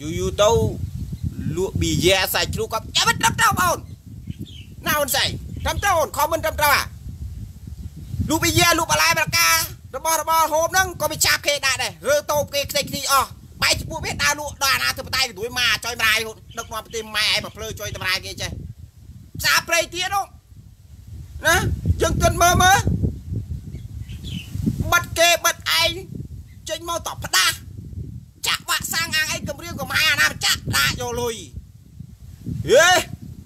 យូរយូរទៅលក់ប៊ីយ៉ាសាច់ជ្រូកគាត់ចាំមិនត្រឹមត្រូវបងណាអូនស្អីត្រឹមត្រូវអូនខំមិនត្រឹមត្រូវអាលក់ប៊ីយ៉ាលក់បន្លែប្រការបស់របរហូបហ្នឹងក៏វាចាប់គេដាក់ដែររើតូបគេខ្ទេចខ្ទីអស់បែកពួកវាដើរលក់ដល់អាណាធិបតេយ្យក៏ទួយមកចុយម្រាយដឹកនាំប្រទេសម៉ែឯងមកភ្លើចុយតម្រាយគេចេះផ្សារព្រៃទៀតនោះណាយើងគិតមើលមើលបាត់គេបាត់ឯងចេញមកតបផ្ដាស់ចាក់វាក់សាំងអាងអីគម្រាមកំហែអាណាចាក់ដាក់យក លុយហេ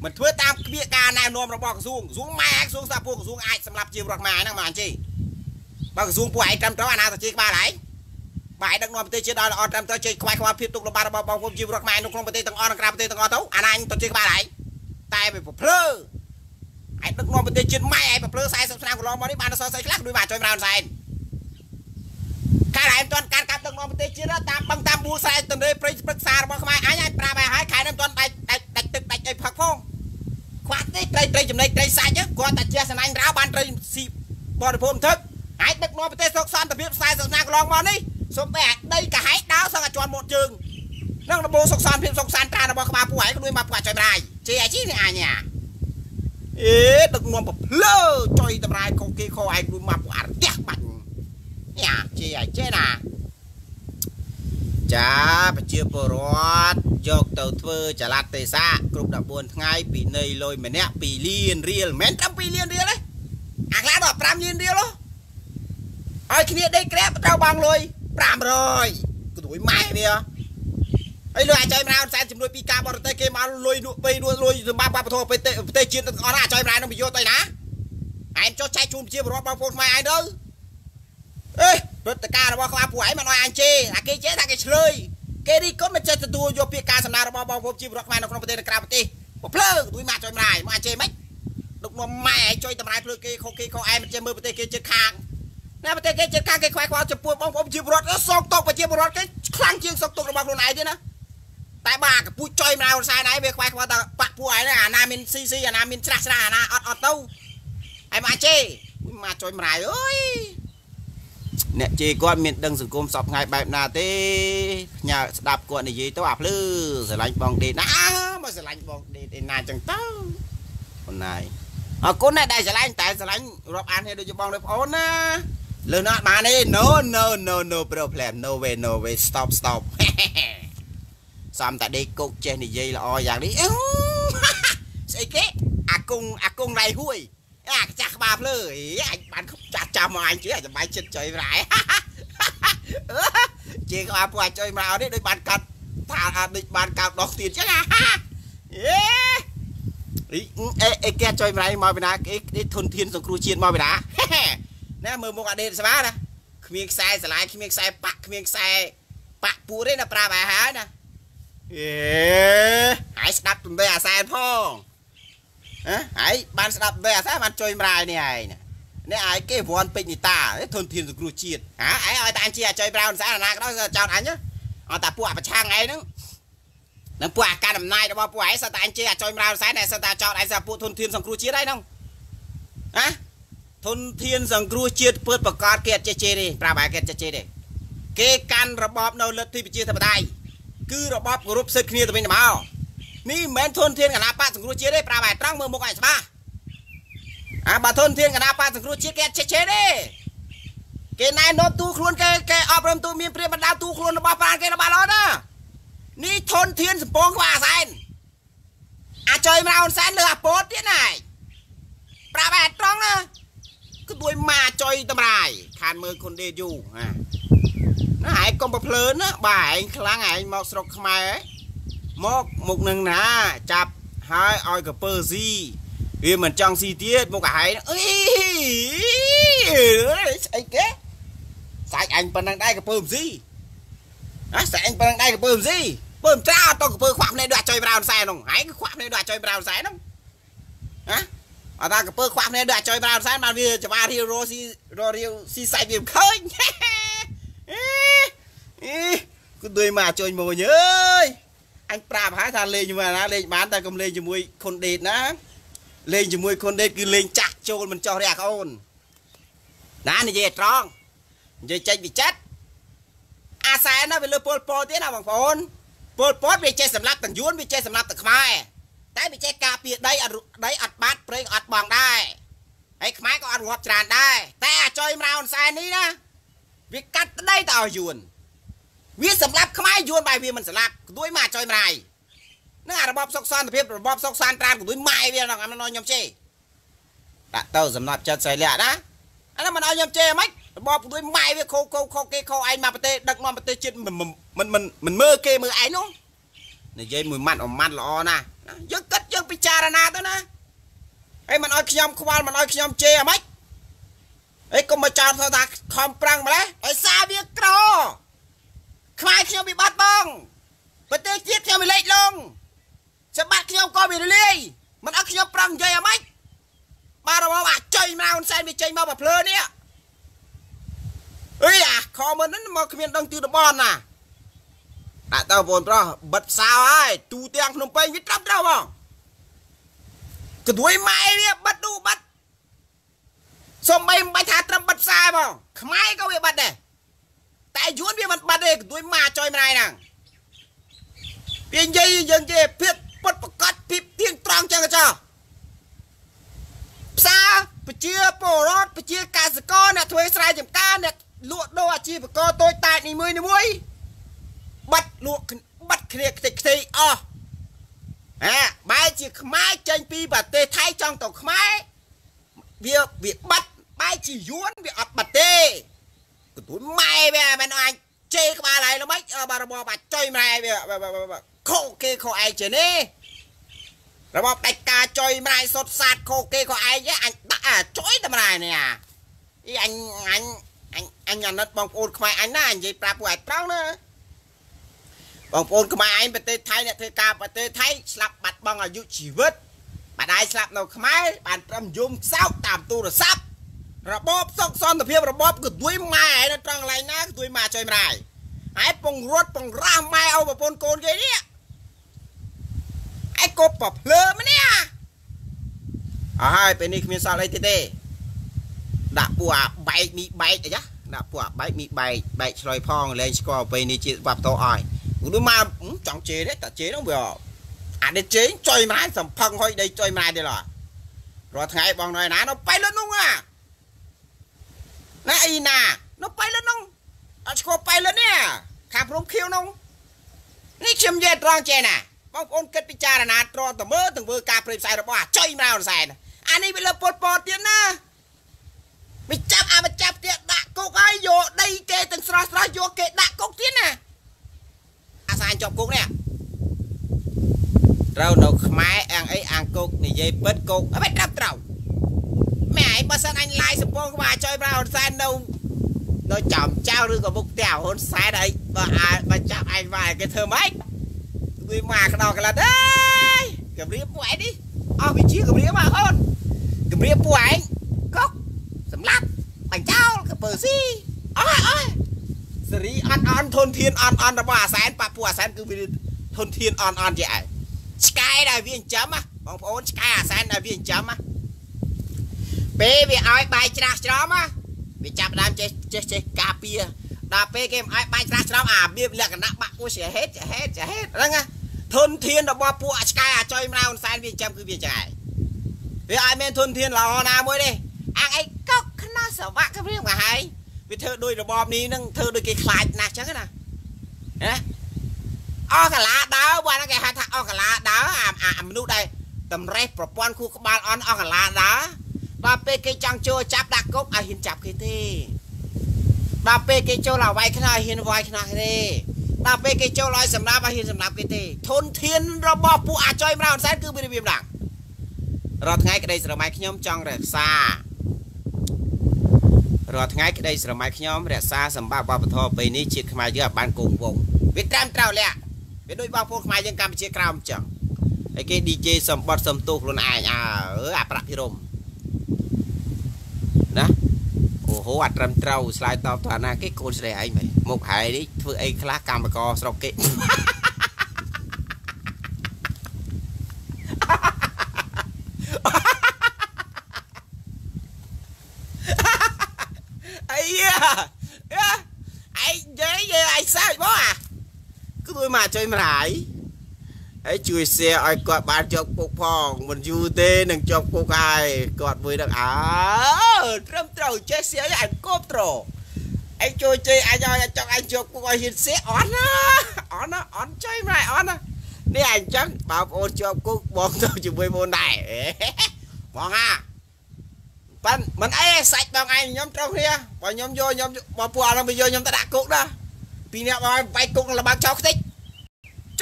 មិនធ្វើតាមគៀកការណែនាំរបស់ក្រសួងក្រសួងម៉ែក្រសួងសាពួកក្រសួងអាចសម្រាប់ជារដ្ឋម៉ែហ្នឹងមកអញ្ជើញបើក្រសួងពួកឯងត្រឹមត្រូវអាណាទៅជាក្បាលឯងបាយដឹកនាំប្រទេសជាតិដល់ល្អត្រឹមត្រូវជ័យខ្វាយខ្វល់ភាពទុកលំបាករបស់បងប្អូនជីវរដ្ឋខ្មែរនៅក្នុងប្រទេសទាំងអស់និងក្រៅប្រទេសទាំងអស់ទៅអាណាទៅជាក្បាលឯងតែវាប្រភ្លើឯដឹកនាំប្រទេសជាតិម៉ែឯងប្រភ្លើ40ឆ្នាំកន្លងមកនេះបានសរសេរខ្លះដូចបានចុយម្ដងសែន កាលឯងមិនទាន់កាត់កាប់ដឹកនាំប្រទេសជាតិតាមបឹងតាមបួស្រែទន្លេព្រៃព្រឹក្សារបស់ខ្មែរអញឲ្យប្រាប់ឲ្យហើយខែនេះមិនទាន់ដាច់ដាច់ដាច់ទឹកដាច់អីផឹកផងខ្វះទេត្រីត្រីចំណេញត្រីសាច់គាត់តែជាសណាញ់រោបានត្រីស៊ីបរិភោគទឹកហើយដឹកនាំប្រទេសសុខសន្តិភាពខ្សែសាសនាកន្លងមកនេះសូមតែដីកាហែកដោសឹងតែជន់មាត់ជើងនឹងដំបូងសុខសន្តិភាពសុខសាន្តត្រារបស់ក្បាលពួកឯងក៏ដូចមកពួកចុយម្ដាយជេអាជីនេះអញអេដឹកនាំប្រភ្លើចុយតម្រាយខុសគេខុសឯងដូចមកពួកអរទះបាច់ ញ៉ាជេអាចេណាចាប្រជាពលរដ្ឋយកទៅធ្វើចល័តទេសៈគ្រប់14ថ្ងៃពីនៃលុយម្នាក់2លានរៀលមិនត្រឹម2លានរៀលទេអាខ្លះដល់5លានរៀលហ៎ឲ្យគ្នាដេកក្រាបត្រូវបងលុយ500ក៏ទួយម៉ែវាហើយលុយអាចឲ្យមរោសែនជំនួយពីការបរទេសគេមកលុយលក់បីលុយលុយសម្រាប់វប្បធម៌ប្រទេសប្រទេសជាតិទាំងអស់ណាអាចឲ្យមរោនឹងប្រយោជន៍ទៅណាឯងចុះចែកជូនប្រជាពលរដ្ឋបងប្អូនខ្មែរឯងទៅ អេព្រឹត្តិការណ៍របស់ក្បាលពួកឯងមិនឲ្យអញជេរអាគេជេរថាគេឆ្លើយគេរីកុំមិនចេះទទួលយកពាក្យការសម្ដែងរបស់បងប្អូនប្រជាពលរដ្ឋខ្មែរនៅក្នុងប្រទេសនិងក្រៅប្រទេសបើភ្លើទួយមកចុយម្ដាយមកអញជេរមិនដឹកនាំម៉ែឯងចុយតម្រៃភ្លើគេខុសគេខុសឯងមិនចេះមើលប្រទេសគេជិតខាងណាប្រទេសគេចិត្តការគេខ្វាយខ្វល់ចំពោះបងប្អូនជីវរដ្ឋសោកតកប្រជាពលរដ្ឋគេខ្លាំងជាងសោកតករបស់ខ្លួនឯងទៀតណាតែបាកពូចុយម្ដងសែនឯងវាខ្វាយខ្វល់តែបាក់ពួកឯងអាណាមានស៊ីស៊ីអាណាមានច្រាស់ច្រាស់អាណាអត់អត់ទៅឯមកជេមកចុយម្ដាយអើយ អ្នកជេគាត់មានដឹងសង្គមសពថ្ងៃបែបណាទេផ្ញើស្ដាប់គាត់និយាយទៅអាភ្លឺស្រឡាញ់បងដេតណាមកស្រឡាញ់បងដេតឯណាចឹងទៅអូនណាយអរគុណដែរស្រឡាញ់តែស្រឡាញ់រាប់អានឲ្យដូចបងដូចប្អូនណាលើណាត់បានទេ no no no no problem no way no way stop stop សំតាដេកគុកចេះនិយាយល្អយ៉ាងនេះស្អីគេអាគង់អាគង់ដៃហួយអាចាស់ក្បាលភ្លើអីអញបាន ចាស់ចាំមកអញជឿអាចបាយចិត្តចុយប្រែជាក្បាលពួកអាចុយមកនេះដូចបានកាត់ថាដូចបានកោតដោះទៀតចឹងអាអេអីអេគេចុយម្រាយមកពីណាគេធនធានសង្គ្រោះជាតិមកពីណាណាមើលមុខអដេតស្វាណាគ្មានខ្សែស្រឡាយគ្មានខ្សែប៉ាក់គ្មានខ្សែប៉ាក់ពួរទេណាប្រាប់ឲ្យហើយណាអេហើយស្ដាប់ទំនេរអាសែនផងហ៎ហើយបានស្ដាប់ទំនេរអាសែនបានចុយម្រាយនេះឯង នេះឯងគេវ័នពេជ្រនីតាធនធានសង្គ្រោះជាតិហ៎ឯងឲ្យតែអញជាចុយប្រៅសែនណាក៏ដោយចោតអញអត់តែពួកប្រឆាំងឯងហ្នឹងនឹងពួកអាការអំណាចរបស់ពួកឯងសិតតែអញជេរអាចុយម្ដងសែនតែសិតតែចោតឯងសាពួកធនធានសង្គ្រោះជាតិឯហ្នឹងណាធនធានសង្គ្រោះជាតិពើតប្រកាសគេអត់ចេះជេរទេប្រាប់ឯងគេចេះជេរទេគេកាន់របបនៅលទ្ធិប្រជាធិបតេយ្យគឺរបបគោរពសិទ្ធិគ្នាទៅវិញទៅមកនេះមិនមែនធនធានគណៈបកសង្គ្រោះជាតិទេប្រាប់ឯងត្រង់មើលមុខឯងច្បាស់ អាបើធនធានគណៈបកសង្គ្រោះជាតិគេអត់ចេះជេរទេគេណែនាំទូខ្លួនគេគេអប់រំទូមានព្រាបបណ្ដាទូខ្លួនរបស់ប្រានគេរបស់ល្អណាស់នេះធនធានសំពងខ្វះអាសែនអាចុយមកអូនសែនលើអាពោតទៀតណាប្រាប់ឯត្រង់ណាគឺទួយមកចុយតម្រាយខានមើលគុនដេយូណាណាឯងកុំប្រភ្លើនណាបាទឯងខ្លាំងឯងមកស្រុកខ្មែរមកមុខនឹងណាចាប់ហើយឲ្យកពើស៊ី វាមិនចង់ស៊ីទៀតមុខឯងអីស្អីគេសាច់អញប៉ុណ្ណឹងដែរកពើមិនស៊ីណាសាច់អញប៉ុណ្ណឹងដែរកពើមិនស៊ីពើត្រាអត់តកពើខ្វាក់ភ្នែកដូចអាចុយប្រៅសែនោះឯងខ្វាក់ភ្នែកដូចអាចុយប្រៅសែនោះណាអត់ថាកពើខ្វាក់ភ្នែកដូចអាចុយប្រៅសែបានវាច្បារៀវរស៊ីររៀវស៊ីសាច់វាមិនឃើញអេគឺដូចមកជួយមួយអើយអញប្រាប់ហើយថាលេងជាមួយណាលេងបានតែកុំលេងជាមួយខុនដេតណា លេងជាមួយខុនដេតគឺលេងចាស់ចូលមិនចោះរះអូនណានិយាយត្រង់និយាយចេញវិចិត្រអាសែនណាវាលើពលពតទៀតណាបងប្អូនពលពតវាចេះសម្លាប់ទាំងយួនវាចេះសម្លាប់ទាំងខ្មែរតែវាចេះការពារដីអត់ដីអត់បាត់ព្រៃអត់បងដែរហើយខ្មែរក៏អត់ងាប់ច្រើនដែរតែអាចុយមរោនសែននេះណាវាកាត់ដីទៅឲ្យយួនវាសម្លាប់ខ្មែរយួនបែរវាមិនសម្លាប់គួយមកអាចុយមរៃ នឹងអារបបសុកសន្តិភាពរបបសុកសានត្រានគួយម៉ែវាហ្នឹងអាមិនឲ្យខ្ញុំជេដាក់ទៅសម្រាប់ចិត្តស្រីលាក់ណាអានោះមិនឲ្យខ្ញុំជេហ្មងរបបគួយម៉ែវាខោខោខោគេខោឯងមកប្រទេសដឹកនាំប្រទេសជាតិមិនមិនមិនមើលគេមើលឯងនោះនិយាយមួយម៉ាត់អម៉ាត់ល្អណាស់យើងគិតយើងពិចារណាទៅណាហើយមិនឲ្យខ្ញុំខ្វល់មិនឲ្យខ្ញុំជេរអ្ហ្មិចអីកុំមកចោទថាខំប្រាំងម្លេះឲ្យសារវាក្រខ្មែរខ្ញុំវាបាត់បងប្រទេសជាតិខ្ញុំវាលេចលងសម្បត្តិខ្ញុំក៏វារលាយមិន ឲ្យខ្ញុំប្រឹងនិយាយអ្ហ្មិចបាទរបស់អាចចុយមកហ៊ុនសែនវាចេញមកបើភ្លើនេះអីអាខមមិនមកគ្មានដឹងទីតំបន់ណាដាក់ទៅបងប្រុសបិទផ្សោហើយទូទាំងភ្នំពេញវាត្រឹមត្រូវបងកទួយម៉ែវាបិទឌូបិទសំបីមិនបាច់ថាត្រឹមបិទផ្សាយបងខ្មែរក៏វាបិទដែរតែយួនវាមិនបិទទេកទួយម៉ាចុយម្ដាយហ្នឹងវានិយាយយើងនិយាយភាពពុតប្រកាសភាពទៀងត្រង់ចឹងចោះ ផ្សារប្រជាពលរដ្ឋប្រជាកសិករអ្នកធ្វើស្រែចម្ការអ្នកលក់ដូរអាជីវករតូចតាចនីមួយនីមួយបាត់លក់បាត់គ្នាខ្ទេចខ្ទីអស់អាបែរជាខ្មែរចេញពីប្រទេសថៃចង់ទៅខ្មែរវាវាបាត់បែរជាយួនវាអត់បាត់ទេកទួនម៉ែវាមិនអាចជេរក្បាលហើយល្មិចបារបបអាចចុយម៉ែវាខោគេខោឯងចេះនេះ របបដាច់ការចុយម៉ែសុតសាតខោគេខោឯងអញដាក់អាចុយតែម៉ែនេះអាអីអញអញអញអញអាណិតបងប្អូនខ្មែរអញណានិយាយប្រាប់ពួកឯងត្រង់ណាបងប្អូនខ្មែរឯងប្រទេសថៃអ្នកធ្វើការប្រទេសថៃស្លាប់បាត់បង់អាយុជីវិតម្ដាយស្លាប់នៅខ្មែរបានត្រឹមយំសោកតាមទូរស័ព្ទរបបសុកសន្តិភាពរបបគឺទួយម៉ែនៅត្រង់កន្លែងណាគឺទួយម៉ែចុយម្ដាយហើយពងរត់ពងរះម៉ែឲ្យប្រពន្ធកូនគេនេះ ឯកប់ប្រភ្លើម្នាក់អើហើយពេលនេះគ្មានសល់អីទៀតទេដាក់ពួកអាបែកមីបែកអីចាដាក់ពួកអាបែកមីបែកបែកឆ្លុយផងលែងស្គាល់ពេលនេះជាវប្បធម៌អស់ដូចមកចង់ជេរទេតែជេរនោះវាអានេះជេរចុយម្លាយសំផឹងហុយដីចុយម្លាយទេឡោះរាល់ថ្ងៃបងណយណានៅបៃលុននោះណាណាអីណានៅបៃលុននោះអត់ស្គាល់បៃលុននេះខាងព្រំខៀវនោះនេះខ្ញុំនិយាយត្រង់ចេះណា បងប្អូនគិតពិចារណាត្រង់ទៅមើលទៅមើលការព្រៃផ្សាយរបស់អាចុយម្លាយសែនអានេះវាលើពតពតទៀតណាវាចាប់អាមកចាប់ទៀតដាក់គុកហើយយកដីគេទាំងស្រស់ស្រស់យកគេដាក់គុកទៀតណាអាសាញជាប់គុកនេះត្រូវនៅខ្មែរអាំងអីអាំងគុកនិយាយពិតគុកអត់តាមត្រូវម៉ែឯងបើសិនអញឡាយសំពងក្បាលចុយប្រាហ៊ុនសែននៅនៅចំចៅឬក៏មុខផ្ទះហ៊ុនសែនអីបើអាបើចាប់ឯងមកគេធ្វើម៉េច វាមកក្តោកក្លាត់អើយគម្រាមពួកឯងនេះអស់វិជាគម្រាមមកអូនគម្រាមពួកឯងកុកសម្លាប់បាញ់ចោលកពើស៊ីអស់អស់សេរីអន់អន់ធនធានអន់អន់របស់អាសែនប៉ពួកអាសែនគឺវាធនធានអន់អន់ជាឯងឆ្កែដែលវាចិញ្ចឹមបងប្អូនឆ្កែអាសែនដែលវាចិញ្ចឹមពេលវាឲ្យបាយច្រាស់ច្រំវាចាប់ដើមចេះចេះចេះការពារដល់ពេលគេមិនឲ្យបាយច្រាស់ច្រំអាបៀបលក្ខណៈបាក់ពោះជាហេតជាហេតជាហេតហ្នឹង ធនធានរបស់ពួកឆ្កែអាចុយម្ដងសែនវាចិញ្ចឹមគឺវាឆ្កែវាឲ្យមានធនធានល្អណាមួយទេអាងអីកុកខ្នោះសវៈក៏រៀងមកហើយវាធ្វើដោយរបបនេះនឹងធ្វើដូចគេខ្លាចណាស់ចឹងណាណាអស់កាឡាដើបាទគេហៅថាអស់កាឡាដើអាមនុស្សដែលតម្រេះប្រព័ន្ធខួរក្បាលអន់អស់កាឡាដើដល់ពេលគេចង់ចូលចាប់ដាក់គុកឲ្យហ៊ានចាប់គេទេដល់ពេលគេចូលឲ្យវាយខ្នោះឲ្យហ៊ានវាយខ្នោះទេ ដល់ពេលគេចូលឲ្យសម្រាប់ឲ្យហ៊ានសម្រាប់គេទេធនធានរបស់ពួកអាចុយម្ដងអនសែនគឺមានរបៀបដែររាល់ថ្ងៃក្តីស្រមៃខ្ញុំចង់រក្សារាល់ថ្ងៃក្តីស្រមៃខ្ញុំរក្សាសម្បត្តិវប្បធម៌ពេលនេះជាតិខ្មែរយើងឲ្យបានគង់វង្សវាត្រាំត្រូវលះវាដូចបងប្អូនខ្មែរយើងកម្ពុជាក្រោមអញ្ចឹងហើយគេ DJ សំបត្តិសំទោសខ្លួនឯងអើអាប្រាក់ភិរមណា អូហូអត់ត្រឹមត្រូវឆ្លើយតបទៅអាណាគេកូនស្រីឯងមិនមុខហែនេះធ្វើអីខ្លះកម្មករស្រុកគេជួយម្រាយ ហើយជួយ share ឲ្យគាត់បានជាប់គុកផងមិនយូរទេនឹងជាប់គុកហើយគាត់មួយនឹងអើត្រឹមត្រូវចេះ share ឲ្យគប់ត្រអញជួយជ័យអញឲ្យចង់អញជាប់គុកឲ្យហ៊ាន share អត់ណាអត់ណាអត់ជួយម្រាយអត់ណានេះអញ្ចឹងបងប្អូនជាប់គុកបងទៅជាមួយបងដែរបងអាប៉ិនមិនអីសាច់បងឯងខ្ញុំត្រូវគ្នាបើខ្ញុំយកខ្ញុំបើពួកអានោះទៅយកខ្ញុំទៅដាក់គុកណាពីអ្នកបងបែកគុកលបាក់ចោលខ្ទេច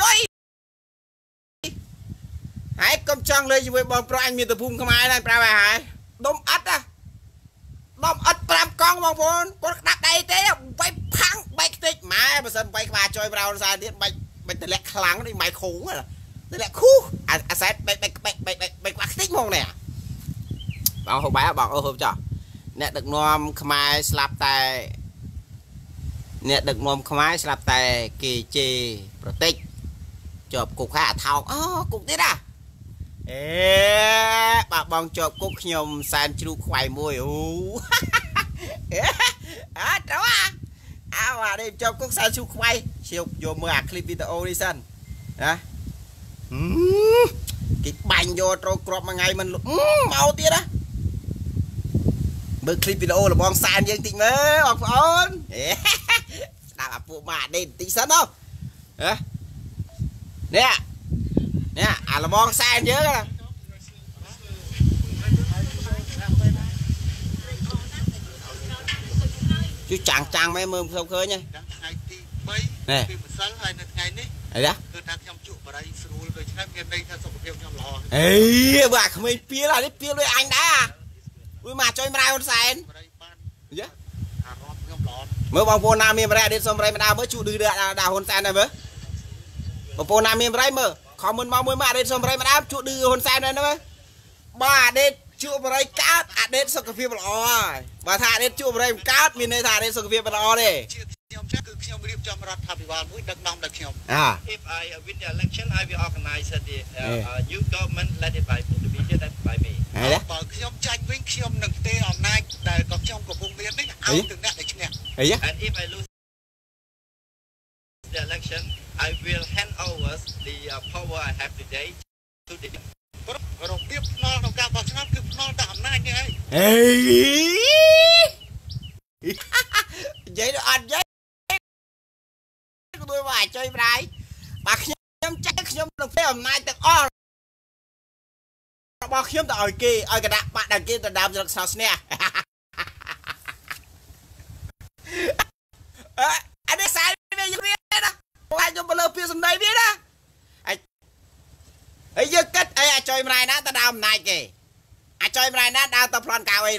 ជួយ ហើយកុំចង់លេងជាមួយបងប្រុសអញមានតភូមិខ្មែរដែរប្រាប់ឲ្យហើយដុំអត់ណាដុំអត់5កង់បងប្អូនគាត់ដាក់ដៃទេបែកផាំងបែកខ្ទេចម៉ែបើសិនបែកក្បាលចុយប្រោនសារទៀតបែកបែកតម្លាក់ខ្លាំងនេះម៉ៃខូងតម្លាក់ខូអាសែតបែកបែកបែកបែកបែកក្បាលខ្ទេចហ្មងនេះបងហូបបាយបងអូហូបចោះអ្នកដឹកនាំខ្មែរស្លាប់តែអ្នកដឹកនាំខ្មែរស្លាប់តែគេជេរប្រតិចជាប់គុកហើយអាថោកអូគុកទៀតណា អេបាបងជាប់គុកខ្ញុំសែនជ្រូកខ្វៃមួយអូអើទៅអាអើអានេះជាប់គុកសែនជ្រូកខ្វៃជៀវយកមើលអាឃ្លីបវីដេអូនេះសិនណាគេបាញ់យកត្រូវក្របមួយថ្ងៃមិនមកទៀតណាមើលឃ្លីបវីដេអូរបងសែនយើងតិចមើលបងប្អូនស្ដាប់អាពួកម៉ានេះបន្តិចសិនទៅហ៎នេះ នេះអាលបងសែនយើងណាជួយចាំងចាំងមែនមើលខ្ញុំឃើញហ្នឹងថ្ងៃទី3ពីម្សិលហើយនៅថ្ងៃនេះអីណាគឺថាខ្ញុំជក់បរិយស្រួលដូច្នេះមានន័យថាសុខភាពខ្ញុំល្អអេបើអាក្មេងពៀលអានេះពៀលដូចអញដែរមួយមកចុយម្រាយហ៊ុនសែនបរិយបានយ៉ាអារម្មណ៍ខ្ញុំល្អមើលបងប្អូនណាមានម្រាយអតីតសុំម្រាយម្ដងមើលជួឌឺដាក់ហ៊ុនសែនដែរមើលបងប្អូនណាមានម្រាយមើល ខមមិនមកមួយមកអតីតសុំម្រាយម្ដងជួឌឺហ៊ុនសែនដែរមើលបើអតីតជួបរៃកើតអតីតសុខភាពល្អហើយបើថាអតីតជួបរៃមិនកើតមានន័យថាអតីតសុខភាពមិនល្អទេខ្ញុំចាស់គឺខ្ញុំរៀបចំរដ្ឋាភិបាលមួយដឹកនាំដោយខ្ញុំ If I win the election I will organize the uh, new government led by the media that by me បើខ្ញុំចាច់វិញខ្ញុំនឹងទេអំណាចដែលក៏ខ្ញុំកំពុងមាននេះឲ្យទៅអ្នកដែលឈ្នះ And if I lose the election I will hand over the uh, power I have today to the របៀបផ្នល់ក្នុងការបោះឆ្នោតគឺផ្នល់តែអំណាចនេះហីនិយាយទៅអត់និយាយគួរមកចុយប្រៃបើខ្ញុំចាក់ខ្ញុំនឹងផ្ទេរអំណាចទាំងអស់របស់ខ្ញុំទៅឲ្យគេឲ្យគណៈបកដល់គេទៅដើមស្លឹកស្នោស្នេះអឺអានេះសាយវាយវាណាបងខ្ញុំមកលើពីសំដីវាណា ហើយយើងគិតអីអាចុយម្រាយណាទៅដើមអំណាចគេអាចុយម្រាយណាដើរទៅប្លន់កៅអី